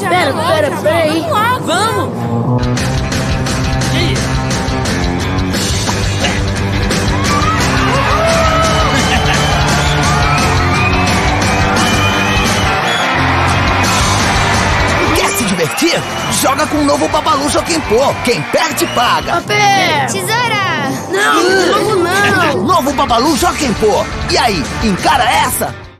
Pera, Pera, pera aí. Vamos lá. Vamos! Quer se divertir? Joga com o novo Babalu pô. Quem perde, paga. Papé! Tesoura! Não, de novo não. Novo Babalu pô. E aí, encara essa?